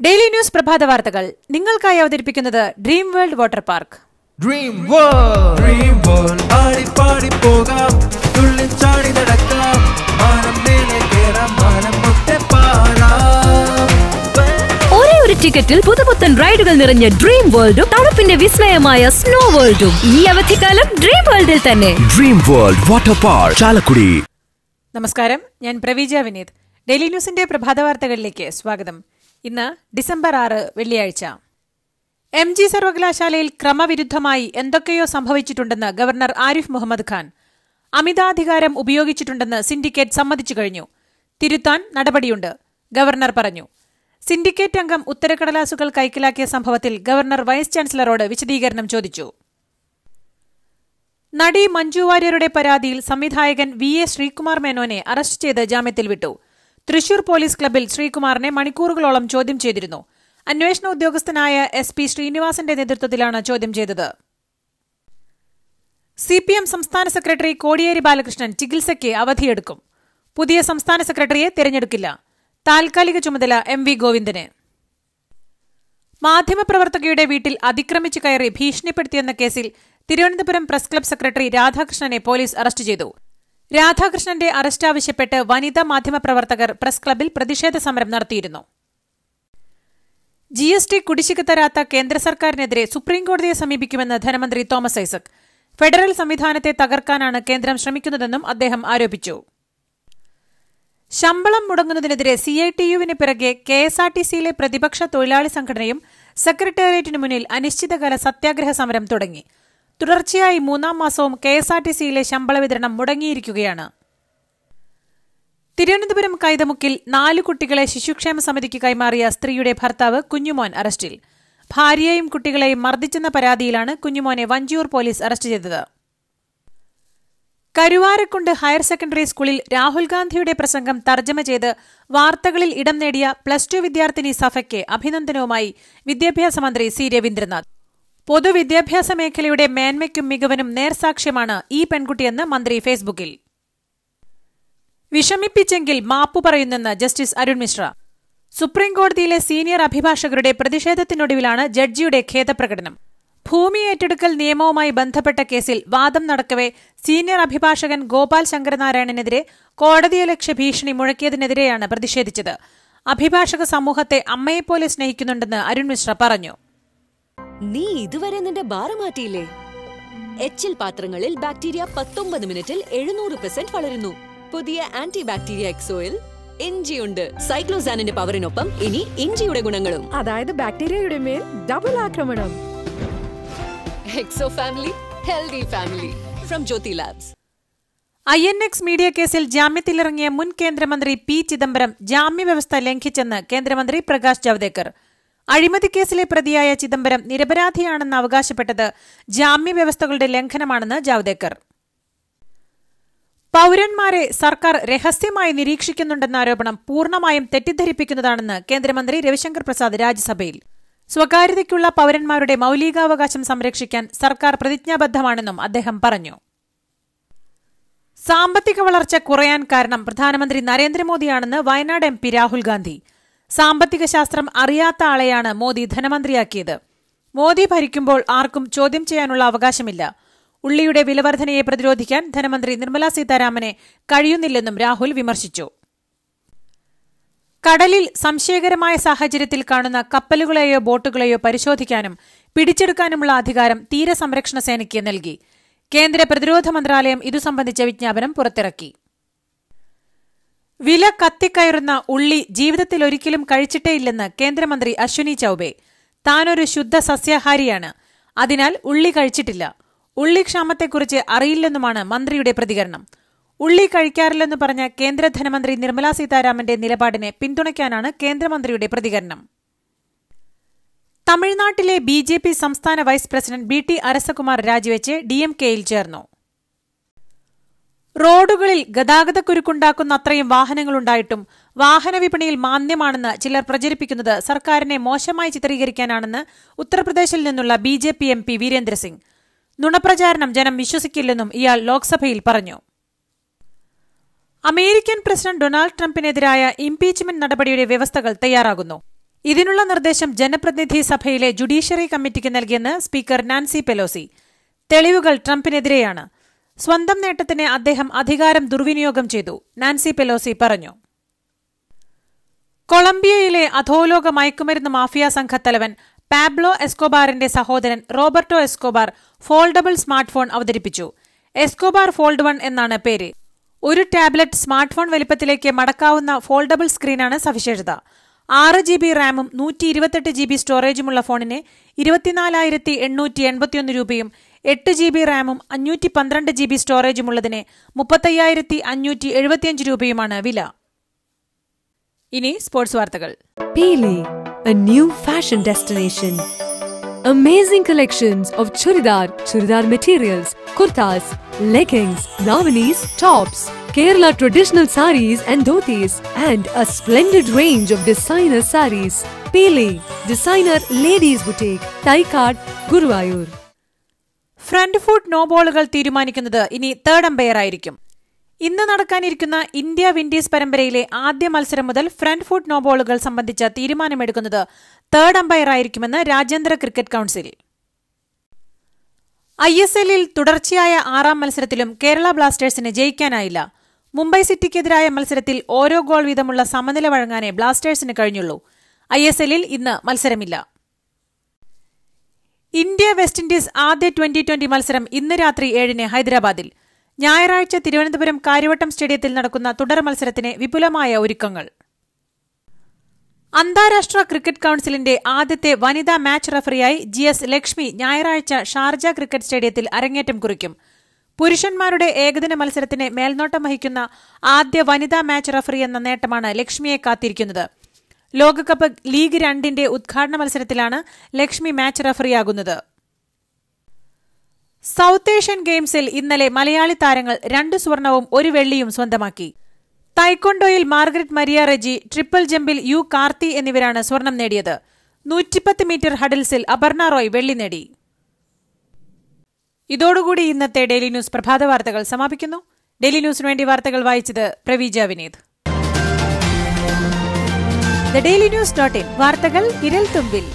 Daily news പ്രഭാത വാർത്തകൾ നിങ്ങൾക്കായി അവതരിപ്പിക്കുന്നത് dream world water park dream world dream world ആടി പാടി പോകാം. തുള്ളി ചാടി നടക്കാം. മാനം മേലെ കേറാം. മാനം മുട്ടെ പാറാം ഒരേ ഒരു ടിക്കറ്റിൽ പുതുപുത്തൻ റൈഡുകൾ നിറഞ്ഞ ഡ്രീം വേൾഡും തണുപ്പിന്റെ വിസ്മയമായ സ്നോ വേൾഡും ഈ അവധിക്കാലം ഡ്രീം വേൾഡിൽ തന്നെ. Dream world water park Chalakudy. നമസ്കാരം ഞാൻ പ്രവീജ വിനീത്. ഡെയിലി ന്യൂസിന്റെ പ്രഭാത വാർത്തകളിലേക്ക് സ്വാഗതം. ഇന്ന് ഡിസംബർ ആറ് വെള്ളിയാഴ്ച. എം ജി സർവകലാശാലയിൽ ക്രമവിരുദ്ധമായി എന്തൊക്കെയോ സംഭവിച്ചിട്ടുണ്ടെന്ന് ഗവർണർ ആരിഫ് മുഹമ്മദ് ഖാൻ അമിതാധികാരം ഉപയോഗിച്ചിട്ടുണ്ടെന്ന് സിൻഡിക്കേറ്റ് സമ്മതിച്ചു കഴിഞ്ഞു. തിരുത്താൻ നടപടിയുണ്ട് ഗവർണർ പറഞ്ഞു. സിൻഡിക്കേറ്റ് അംഗം ഉത്തരക്കടലാസുകൾ കൈക്കലാക്കിയ സംഭവത്തിൽ ഗവർണർ വൈസ് ചാൻസലറോട് വിശദീകരണം ചോദിച്ചു. നടി മഞ്ജു വാര്യരുടെ പരാതിയിൽ സംവിധായകൻ വി എ ശ്രീകുമാർ മേനോനെ അറസ്റ്റ് ചെയ്ത് ജാമ്യത്തിൽ വിട്ടു. തൃശൂർ പോലീസ് ക്ലബ്ബിൽ ശ്രീകുമാറിനെ മണിക്കൂറുകളോളം ചോദ്യം ചെയ്തിരുന്നു. അന്വേഷണ ഉദ്യോഗസ്ഥനായ എസ് പി ശ്രീനിവാസന്റെ നേതൃത്വത്തിലാണ് ചോദ്യം ചെയ്തത്. സി പി എം സംസ്ഥാന സെക്രട്ടറി കോടിയേരി ബാലകൃഷ്ണൻ ചികിത്സയ്ക്ക് അവധിയെടുക്കും. പുതിയ സംസ്ഥാന സെക്രട്ടറിയെ തിരഞ്ഞെടുക്കില്ല. താൽക്കാലിക ചുമതല എം വി ഗോവിന്ദന്. മാധ്യമപ്രവർത്തകയുടെ വീട്ടിൽ അതിക്രമിച്ചു കയറി ഭീഷണിപ്പെടുത്തിയെന്ന കേസിൽ തിരുവനന്തപുരം പ്രസ് ക്ലബ് സെക്രട്ടറി രാധാകൃഷ്ണനെ പോലീസ് അറസ്റ്റ് ചെയ്തു. രാധാകൃഷ്ണന്റെ അറസ്റ്റ് ആവശ്യപ്പെട്ട് വനിതാ മാധ്യമപ്രവർത്തകർ പ്രസ് ക്ലബിൽ പ്രതിഷേധ സമരം നടത്തിയിരുന്നു. ജി എസ് ടി കുടിശ്ശിക തരാത്ത കേന്ദ്ര സർക്കാരിനെതിരെ സുപ്രീംകോടതിയെ സമീപിക്കുമെന്ന് ധനമന്ത്രി തോമസ് ഐസക്. ഫെഡറൽ സംവിധാനത്തെ തകർക്കാനാണ് കേന്ദ്രം ശ്രമിക്കുന്നതെന്നും അദ്ദേഹം ആരോപിച്ചു. ശമ്പളം മുടങ്ങുന്നതിനെതിരെ സി ഐ ടി യുവിന് പിറകെ കെ എസ് ആർ ടി സിയിലെ പ്രതിപക്ഷ തൊഴിലാളി സംഘടനയും സെക്രട്ടേറിയറ്റിനു മുന്നിൽ അനിശ്ചിതകാല സത്യാഗ്രഹ സമരം തുടങ്ങി. തുടർച്ചയായി മൂന്നാം മാസവും കെ എസ് ആർ ടി സിയിലെ ശമ്പള വിതരണം മുടങ്ങിയിരിക്കുകയാണ്. തിരുവനന്തപുരം കൈതമുക്കിൽ നാല് കുട്ടികളെ ശിശുക്ഷേമ സമിതിക്ക് കൈമാറിയ സ്ത്രീയുടെ ഭർത്താവ് കുഞ്ഞുമോൻ അറസ്റ്റിൽ. ഭാര്യയെയും കുട്ടികളെയും മർദ്ദിച്ചെന്ന പരാതിയിലാണ് കുഞ്ഞുമോനെ വഞ്ചിയൂർ പോലീസ് അറസ്റ്റ് ചെയ്തത്. കരുവാരക്കുണ്ട് ഹയർ സെക്കൻഡറി സ്കൂളിൽ രാഹുൽ ഗാന്ധിയുടെ പ്രസംഗം തർജമ ചെയ്ത് വാർത്തകളിൽ ഇടം നേടിയ പ്ലസ് ടു വിദ്യാർത്ഥിനി സഫയ്ക്ക് അഭിനന്ദനവുമായി വിദ്യാഭ്യാസ മന്ത്രി സി രവീന്ദ്രനാഥ്. പൊതുവിദ്യാഭ്യാസ മേഖലയുടെ മേന്മയ്ക്കും മികവനും നേർസാക്ഷ്യമാണ് ഈ പെൺകുട്ടിയെന്ന് മന്ത്രി ഫേസ്ബുക്കിൽ. വിഷമിപ്പിച്ചെങ്കിൽ മാപ്പ് പറയുന്നെന്ന് ജസ്റ്റിസ് അരുൺ മിശ്ര. സുപ്രീംകോടതിയിലെ സീനിയർ അഭിഭാഷകരുടെ പ്രതിഷേധത്തിനൊടുവിലാണ് ജഡ്ജിയുടെ ഖേദപ്രകടനം. ഭൂമി ഏറ്റെടുക്കൽ നിയമവുമായി ബന്ധപ്പെട്ട കേസിൽ വാദം നടക്കവെ സീനിയർ അഭിഭാഷകൻ ഗോപാൽ ശങ്കരനാരായണനെതിരെ കോടതിയലക്ഷ്യ ഭീഷണി മുഴക്കിയതിനെതിരെയാണ് പ്രതിഷേധിച്ചത്. അഭിഭാഷക സമൂഹത്തെ അമ്മയെപ്പോലെ സ്നേഹിക്കുന്നുണ്ടെന്ന് അരുൺ മിശ്ര പറഞ്ഞു. നീ ഇതുവരെ നിന്റെ ബാറ് മാറ്റിയില്ലേ? എച്ചിൽ പാത്രങ്ങളിൽ ബാക്ടീരിയ പത്തൊമ്പത് മിനിറ്റിൽ എഴുന്നൂറ് പെർസെന്റ് വളരുന്നു. പുതിയ ആന്റി ബാക്ടീരിയ എക്സോയിൽ ഇഞ്ചിയുണ്ട്. സൈക്ലോസാനിന്റെ പവറിനൊപ്പം ഇനി ഇഞ്ചിയുടെ ഗുണങ്ങളും. അതായത് ബാക്ടീരിയയുടെ മേൽ ഡബിൾ ആക്രമണം. Exo family healthy family from Jyothy labs I N X media കേസിൽ ജാമ്യത്തിലിറങ്ങിയ മുൻ കേന്ദ്രമന്ത്രി പി ചിദംബരം ജാമ്യവ്യവസ്ഥ ലംഘിച്ചെന്ന് കേന്ദ്രമന്ത്രി പ്രകാശ് ജാവ്ദേക്കർ. അഴിമതി കേസിലെ പ്രതിയായ ചിദംബരം നിരപരാധിയാണെന്ന് അവകാശപ്പെട്ടത് ജാമ്യവ്യവസ്ഥകളുടെ ലംഘനമാണെന്ന് ജാവ്ദേക്കർ. പൌരന്മാരെ സർക്കാർ രഹസ്യമായി നിരീക്ഷിക്കുന്നുണ്ടെന്ന ആരോപണം പൂർണമായും തെറ്റിദ്ധരിപ്പിക്കുന്നതാണെന്ന് കേന്ദ്രമന്ത്രി രവിശങ്കർ പ്രസാദ് രാജ്യസഭയിൽ. സ്വകാര്യതയ്ക്കുള്ള പൌരന്മാരുടെ മൌലികാവകാശം സംരക്ഷിക്കാൻ സർക്കാർ പ്രതിജ്ഞാബദ്ധമാണെന്നും അദ്ദേഹം പറഞ്ഞു. സാമ്പത്തിക വളർച്ച കുറയാൻ കാരണം പ്രധാനമന്ത്രി നരേന്ദ്രമോദിയാണെന്ന് വയനാട് എം രാഹുൽ ഗാന്ധി. സാമ്പത്തിക ശാസ്ത്രം അറിയാത്ത ആളെയാണ് മോദി ധനമന്ത്രിയാക്കിയത്. മോദി ഭരിക്കുമ്പോൾ ആർക്കും ചോദ്യം ചെയ്യാനുള്ള അവകാശമില്ല. ഉള്ളിയുടെ വിലവർദ്ധനയെ പ്രതിരോധിക്കാൻ ധനമന്ത്രി നിർമ്മല സീതാരാമനെ കഴിയുന്നില്ലെന്നും രാഹുൽ വിമർശിച്ചു. കടലിൽ സംശയകരമായ സാഹചര്യത്തിൽ കാണുന്ന കപ്പലുകളെയോ ബോട്ടുകളെയോ പരിശോധിക്കാനും പിടിച്ചെടുക്കാനുമുള്ള അധികാരം തീരസംരക്ഷണ സേനയ്ക്ക് നൽകി. കേന്ദ്ര പ്രതിരോധ മന്ത്രാലയം ഇതു സംബന്ധിച്ച വിജ്ഞാപനം പുറത്തിറക്കി. വില കത്തിക്കയറുന്ന ഉള്ളി ജീവിതത്തിൽ ഒരിക്കലും കഴിച്ചിട്ടേയില്ലെന്ന് കേന്ദ്രമന്ത്രി അശ്വിനി ചൌബെ. താനൊരു ശുദ്ധ സസ്യാഹാരിയാണ്. അതിനാൽ ഉള്ളി കഴിച്ചിട്ടില്ല. ഉള്ളി ക്ഷാമത്തെക്കുറിച്ച് അറിയില്ലെന്നുമാണ് മന്ത്രിയുടെ പ്രതികരണം. ഉള്ളി കഴിക്കാറില്ലെന്ന് പറഞ്ഞ കേന്ദ്ര ധനമന്ത്രി നിർമ്മലാ സീതാരാമന്റെ നിലപാടിനെ പിന്തുണയ്ക്കാനാണ് കേന്ദ്രമന്ത്രിയുടെ പ്രതികരണം. തമിഴ്നാട്ടിലെ ബി ജെ പി സംസ്ഥാന vice president B T Arasakumar രാജിവെച്ച് ഡി എം കെയിൽ ചേർന്നു. റോഡുകളിൽ ഗതാഗതക്കുരുക്കുണ്ടാക്കുന്ന അത്രയും വാഹനങ്ങളുണ്ടായിട്ടും വാഹന വിപണിയിൽ മാന്യമാണെന്ന് ചിലർ പ്രചരിപ്പിക്കുന്നത് സർക്കാരിനെ മോശമായി ചിത്രീകരിക്കാനാണെന്ന് ഉത്തർപ്രദേശിൽ നിന്നുള്ള B J P M P Virendra Singh നുണപ്രചാരണം ജനം വിശ്വസിക്കില്ലെന്നും ഇയാൾ ലോക്സഭയിൽ പറഞ്ഞു. അമേരിക്കൻ പ്രസിഡന്റ് ഡൊണാൾഡ് ട്രംപിനെതിരായ ഇംപീച്ച്മെന്റ് നടപടിയുടെ വ്യവസ്ഥകൾ തയ്യാറാകുന്നു. ഇതിനുള്ള നിർദ്ദേശം ജനപ്രതിനിധി സഭയിലെ ജുഡീഷ്യറി കമ്മിറ്റിക്ക് നൽകിയെന്ന് സ്പീക്കർ നാൻസി പെലോസി. തെളിവുകൾ ട്രംപിനെതിരെയാണ്. സ്വന്തം നേട്ടത്തിന് അദ്ദേഹം അധികാരം ദുർവിനിയോഗം ചെയ്തു. നാൻസി പെലോസി പറഞ്ഞു. കൊളംബിയയിലെ അധോലോക മയക്കുമരുന്ന് മാഫിയ സംഘത്തലവൻ പാബ്ലോ എസ്കോബാറിന്റെ സഹോദരൻ Roberto Escobar foldable smart phone അവതരിപ്പിച്ചു. എസ്കോബാർ ഫോൾഡ് വൺ എന്നാണ് പേര്. ഒരു ടാബ്ലറ്റ് സ്മാർട്ട് ഫോൺ വലിപ്പത്തിലേക്ക് മടക്കാവുന്ന ഫോൾഡബിൾ സ്ക്രീനാണ് സവിശേഷത. ആറ് ജി ബി റാമും നൂറ്റി ഇരുപത്തെട്ട് ജി ബി സ്റ്റോറേജുമുള്ള ഫോണിന് ഇരുപത്തിനാലായിരത്തി എണ്ണൂറ്റി എൺപത്തിയൊന്ന് രൂപയും എട്ട് ജി ബി റാമും അഞ്ഞൂറ്റി പന്ത്രണ്ട് ജി ബി സ്റ്റോറേജുമുള്ളതിന് മുപ്പത്തയ്യായിരത്തി അഞ്ഞൂറ്റി എഴുപത്തിയഞ്ച് രൂപയുമാണ് വില ഇനി സ്പോർട്സ് വാർത്തകൾ. Amazing collections of churidar, churidar materials, kurtas, leggings, navanis, tops, Kerala traditional saris and dhotis, and a splendid range of designer saris. Pele, designer ladies boutique, Taikad, Guruvayur. Front foot no ബോളുകൾ തീരുമാനിക്കുന്നത് ഇനി third umpire ആയിരിക്കും. ഇന്ന് നടക്കാനിരിക്കുന്ന India Windies പരമ്പരയിലെ ആദ്യ മത്സരം മുതൽ front foot no ബോളുകൾ സംബന്ധിച്ച തീരുമാനമെടുക്കുന്നത് തേർഡ് അമ്പയർ ആയിരിക്കുമെന്ന് രാജ്യാന്തര ക്രിക്കറ്റ് കൌൺസിൽ. ഐ എസ് എല്ലിൽ തുടർച്ചയായ ആറാം മത്സരത്തിലും കേരള ബ്ലാസ്റ്റേഴ്സിന് ജയിക്കാനായില്ല. മുംബൈ സിറ്റിക്കെതിരായ മത്സരത്തിൽ ഓരോ ഗോൾ വീതമുള്ള സമനില വഴങ്ങാനേ ബ്ലാസ്റ്റേഴ്സിന് കഴിഞ്ഞുള്ളൂ. ഐ എസ് എല്ലിൽ ഇന്ന് മത്സരമില്ല. ഇന്ത്യ വെസ്റ്റ് ഇൻഡീസ് ആദ്യ ട്വന്റി ട്വന്റി മത്സരം ഇന്ന് രാത്രി ഏഴിന് ഹൈദരാബാദിൽ. ഞായറാഴ്ച തിരുവനന്തപുരം കാര്യവട്ടം സ്റ്റേഡിയത്തിൽ നടക്കുന്ന തുടർ മത്സരത്തിന് വിപുലമായ ഒരുക്കങ്ങൾ. അന്താരാഷ്ട്ര ക്രിക്കറ്റ് കൌൺസിലിന്റെ ആദ്യത്തെ വനിതാ മാച്ച് റഫറിയായി ജി എസ് ലക്ഷ്മി ഞായറാഴ്ച ഷാർജ ക്രിക്കറ്റ് സ്റ്റേഡിയത്തിൽ അരങ്ങേറ്റം കുറിക്കും. പുരുഷന്മാരുടെ ഏകദിന മത്സരത്തിന് മേൽനോട്ടം വഹിക്കുന്ന ആദ്യ വനിതാ മാച്ച് റഫറി എന്ന നേട്ടമാണ് ലക്ഷ്മിയെ കാത്തിരിക്കുന്നത്. ലോകകപ്പ് ലീഗ് രണ്ടിന്റെ ഉദ്ഘാടന മത്സരത്തിലാണ് ലക്ഷ്മി മാച്ച് റഫറിയാകുന്നത്. സൌത്ത് ഏഷ്യൻ ഗെയിംസിൽ ഇന്നലെ മലയാളി താരങ്ങൾ രണ്ട് സ്വർണവും ഒരു വെള്ളിയും സ്വന്തമാക്കി. തൈക്കൊണ്ടോയിൽ മാർഗരറ്റ് മരിയ റെജി ട്രിപ്പിൾ ജമ്പിൽ യു കാർത്തി എന്നിവരാണ് സ്വർണം നേടിയത്. നൂറ്റിപ്പത്ത് മീറ്റർ ഹഡിൽസിൽ അപർണ റോയ് വെള്ളി നേടി. ഇതോടുകൂടി ഇന്നത്തെ ഡെയിലി ന്യൂസ് പ്രഭാത വാർത്തകൾ സമാപിക്കുന്നു. ഡെയിലി ന്യൂസിനു വേണ്ടി വാർത്തകൾ വായിച്ചത് Praveeja Vineeth the daily news dot in. വാർത്തകൾ വിരൽ തുമ്പിൽ.